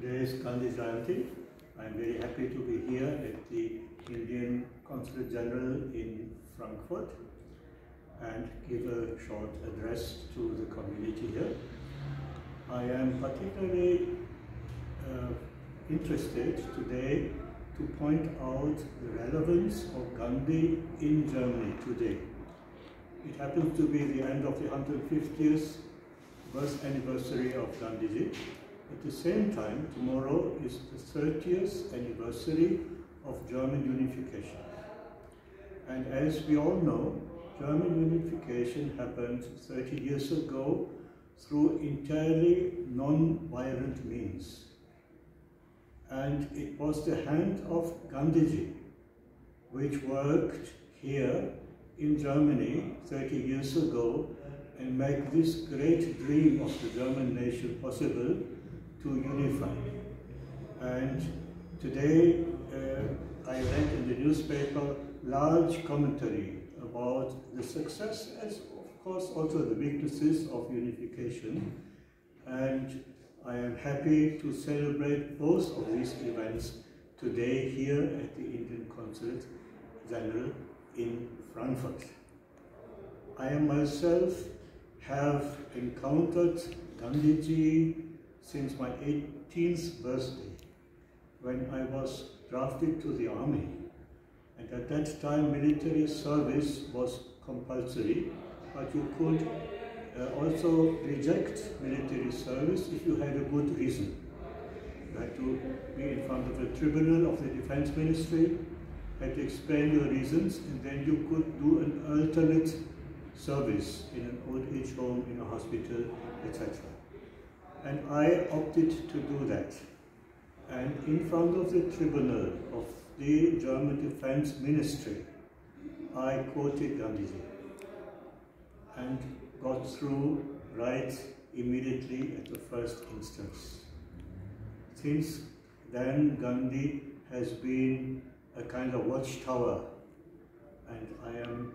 Today is Gandhi Jayanti. I'm very happy to be here at the Indian Consulate General in Frankfurt and give a short address to the community here. I am particularly uh, interested today to point out the relevance of Gandhi in Germany today. It happens to be the end of the 150th birth anniversary of Gandhiji. At the same time, tomorrow is the 30th anniversary of German unification. And as we all know, German unification happened 30 years ago through entirely non-violent means. And it was the hand of Gandhiji which worked here in Germany 30 years ago and make this great dream of the German nation possible to unify. And today uh, I read in the newspaper large commentary about the success as of course also the weaknesses of unification and I am happy to celebrate both of these events today here at the Indian Consulate General in Frankfurt. I myself have encountered Gandhiji since my 18th birthday when I was drafted to the army. And at that time military service was compulsory, but you could uh, also reject military service if you had a good reason. You had to be in front of a tribunal of the defense ministry, had to explain your reasons, and then you could do an alternate service in an old age home, in a hospital, etc. And I opted to do that. And in front of the tribunal of the German Defense Ministry, I quoted Gandhiji and got through right immediately at the first instance. Since then, Gandhi has been a kind of watchtower, and I am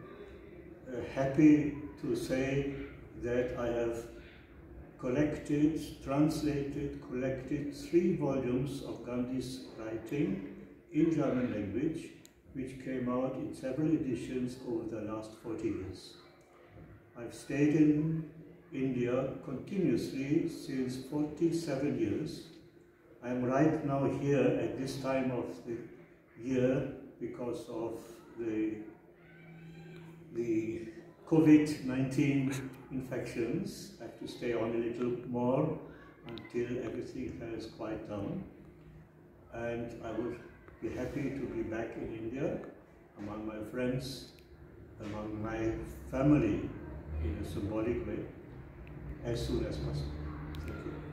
uh, happy to say that I have collected, translated, collected three volumes of Gandhi's writing in German language, which came out in several editions over the last 40 years. I've stayed in India continuously since 47 years. I'm right now here at this time of the year because of the the COVID-19 infections. To stay on a little more until everything has quieted down. And I would be happy to be back in India among my friends, among my family in a symbolic way as soon as possible. Thank you.